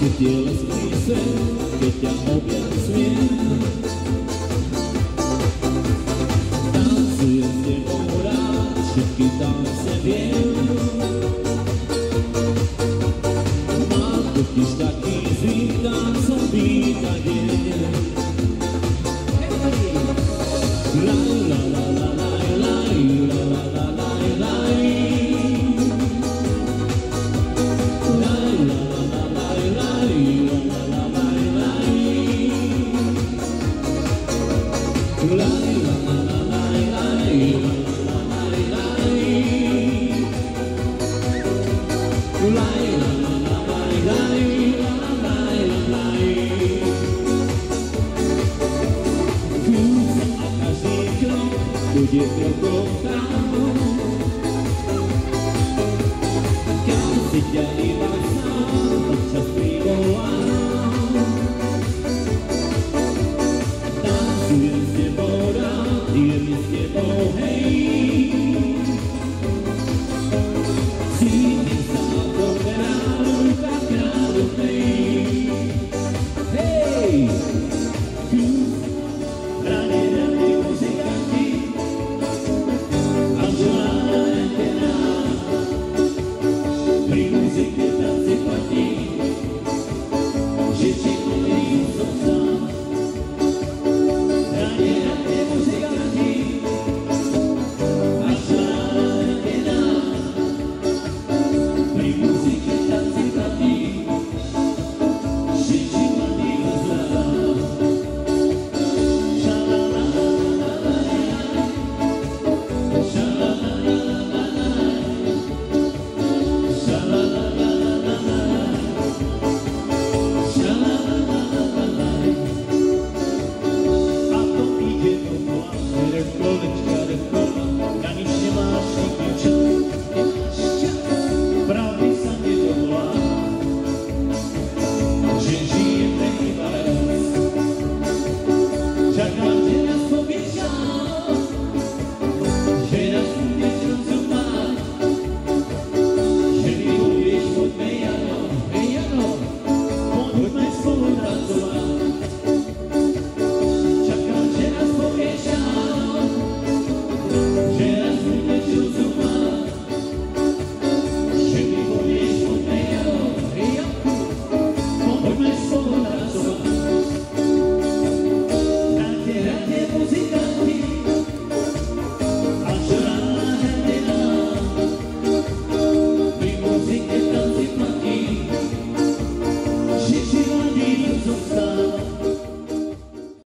Хотелось бы, хотя объят свет Танцуем все ура, шутки там себе Матушки, штаки, звук танцом Life. từ điên theo cô cao cao xịt ra đi sao